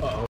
Uh-oh.